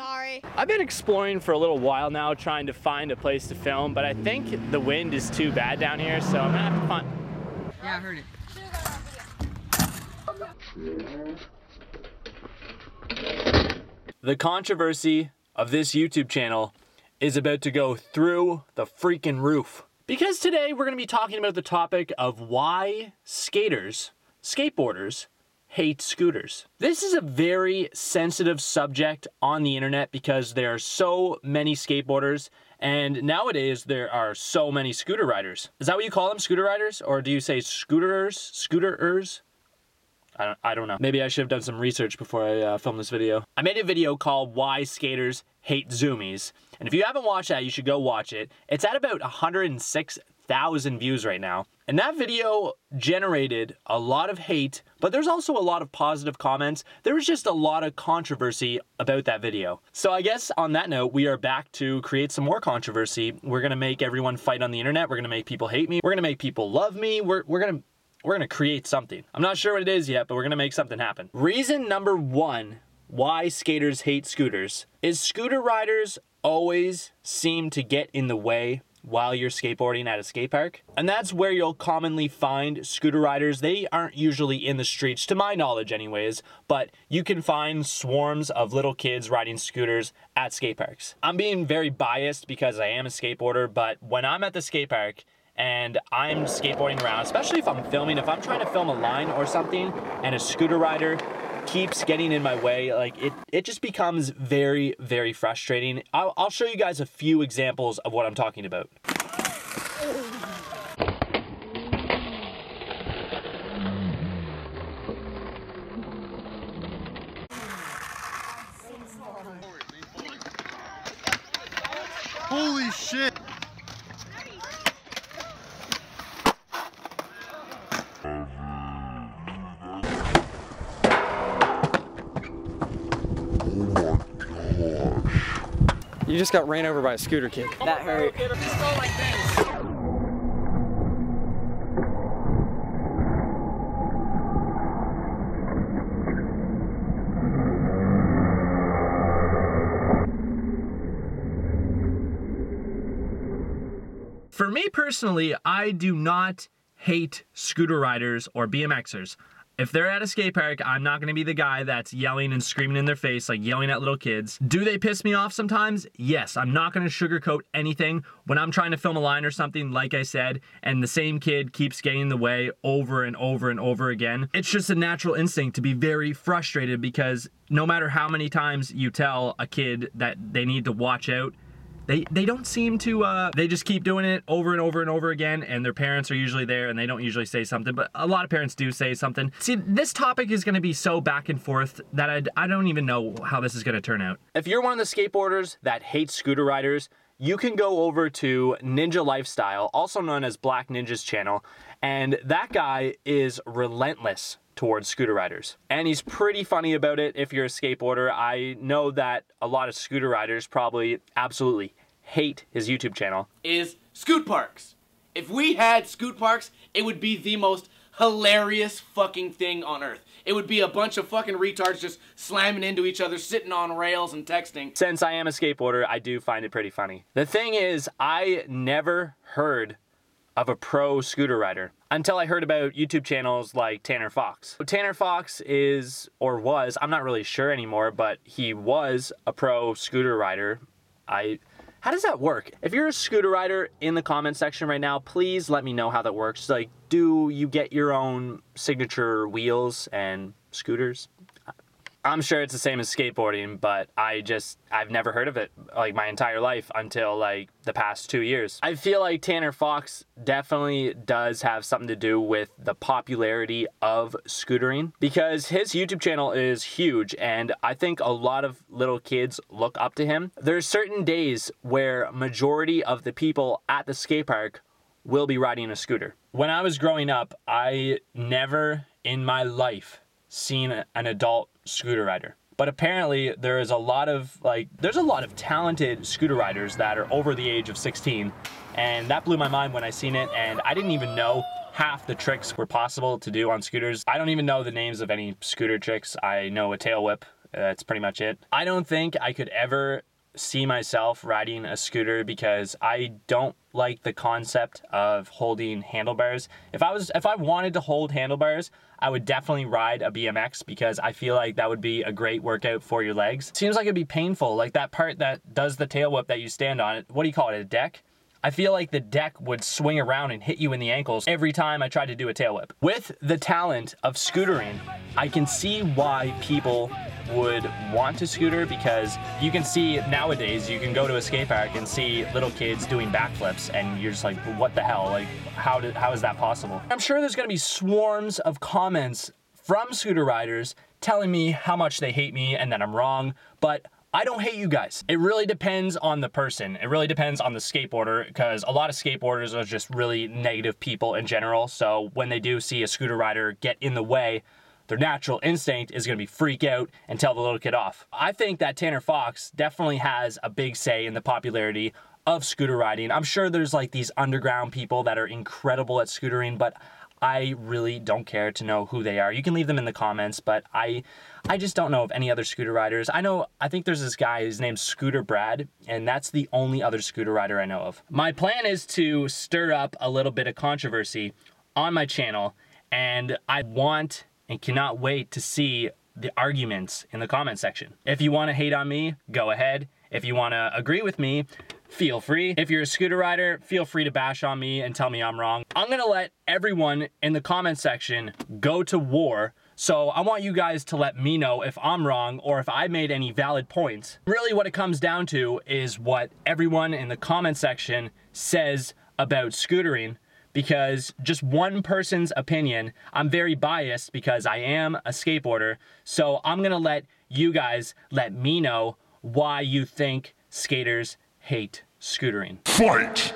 Sorry. I've been exploring for a little while now trying to find a place to film, but I think the wind is too bad down here, so I'm gonna have to find. Yeah, I heard it. The controversy of this YouTube channel is about to go through the freaking roof. Because today we're going to be talking about the topic of why skaters, skateboarders, hate scooters. This is a very sensitive subject on the internet because there are so many skateboarders and nowadays there are so many scooter riders. Is that what you call them, scooter riders? Or do you say scooterers, scooterers? I don't, I don't know. Maybe I should have done some research before I uh, filmed this video. I made a video called Why Skaters Hate Zumiez. And if you haven't watched that, you should go watch it. It's at about 106,000 views right now. And that video generated a lot of hate, but there's also a lot of positive comments. There was just a lot of controversy about that video. So I guess on that note, we are back to create some more controversy. We're gonna make everyone fight on the internet. We're gonna make people hate me. We're gonna make people love me. We're, we're gonna we're gonna create something. I'm not sure what it is yet, but we're gonna make something happen. Reason number one why skaters hate scooters is scooter riders always seem to get in the way while you're skateboarding at a skate park. And that's where you'll commonly find scooter riders. They aren't usually in the streets, to my knowledge, anyways, but you can find swarms of little kids riding scooters at skate parks. I'm being very biased because I am a skateboarder, but when I'm at the skate park, and I'm skateboarding around, especially if I'm filming, if I'm trying to film a line or something and a scooter rider keeps getting in my way, like it, it just becomes very, very frustrating. I'll, I'll show you guys a few examples of what I'm talking about. Holy shit! You just got ran over by a scooter kid. That hurt. For me personally, I do not hate scooter riders or BMXers. If they're at a skate park, I'm not gonna be the guy that's yelling and screaming in their face, like yelling at little kids. Do they piss me off sometimes? Yes, I'm not gonna sugarcoat anything. When I'm trying to film a line or something, like I said, and the same kid keeps getting in the way over and over and over again, it's just a natural instinct to be very frustrated because no matter how many times you tell a kid that they need to watch out, they they don't seem to uh they just keep doing it over and over and over again and their parents are usually there and they don't usually say something but a lot of parents do say something. See this topic is going to be so back and forth that I, I don't even know how this is going to turn out. If you're one of the skateboarders that hates scooter riders you can go over to Ninja Lifestyle, also known as Black Ninja's channel, and that guy is relentless towards scooter riders. And he's pretty funny about it if you're a skateboarder. I know that a lot of scooter riders probably absolutely hate his YouTube channel. is scoot parks. If we had scoot parks, it would be the most hilarious fucking thing on earth. It would be a bunch of fucking retards just slamming into each other, sitting on rails and texting. Since I am a skateboarder, I do find it pretty funny. The thing is, I never heard of a pro scooter rider until I heard about YouTube channels like Tanner Fox. Tanner Fox is, or was, I'm not really sure anymore, but he was a pro scooter rider. I how does that work? If you're a scooter rider in the comment section right now, please let me know how that works. Like, do you get your own signature wheels and scooters? I'm sure it's the same as skateboarding, but I just I've never heard of it like my entire life until like the past 2 years. I feel like Tanner Fox definitely does have something to do with the popularity of scootering because his YouTube channel is huge and I think a lot of little kids look up to him. There's certain days where majority of the people at the skate park will be riding a scooter. When I was growing up, I never in my life seen an adult scooter rider. But apparently there is a lot of like there's a lot of talented scooter riders that are over the age of 16 and that blew my mind when I seen it and I didn't even know half the tricks were possible to do on scooters. I don't even know the names of any scooter tricks. I know a tail whip That's pretty much it. I don't think I could ever see myself riding a scooter because I don't like the concept of holding handlebars. If I was if I wanted to hold handlebars, I would definitely ride a BMX because I feel like that would be a great workout for your legs. Seems like it'd be painful, like that part that does the tail whip that you stand on. What do you call it? A deck? I feel like the deck would swing around and hit you in the ankles every time I tried to do a tail whip. With the talent of scootering, I can see why people would want to scooter because you can see nowadays you can go to a skate park and see little kids doing backflips and you're just like what the hell like how did how is that possible i'm sure there's going to be swarms of comments from scooter riders telling me how much they hate me and that i'm wrong but I don't hate you guys. It really depends on the person. It really depends on the skateboarder because a lot of skateboarders are just really negative people in general. So when they do see a scooter rider get in the way, their natural instinct is going to be freak out and tell the little kid off. I think that Tanner Fox definitely has a big say in the popularity of scooter riding. I'm sure there's like these underground people that are incredible at scootering, but I really don't care to know who they are. You can leave them in the comments, but I I just don't know of any other scooter riders. I know I think there's this guy, his name's Scooter Brad, and that's the only other scooter rider I know of. My plan is to stir up a little bit of controversy on my channel, and I want and cannot wait to see the arguments in the comment section. If you want to hate on me, go ahead. If you want to agree with me, feel free. If you're a scooter rider, feel free to bash on me and tell me I'm wrong. I'm gonna let everyone in the comment section go to war. So I want you guys to let me know if I'm wrong or if I made any valid points. Really what it comes down to is what everyone in the comment section says about scootering because just one person's opinion, I'm very biased because I am a skateboarder. So I'm gonna let you guys let me know why you think skaters hate scootering. Fight!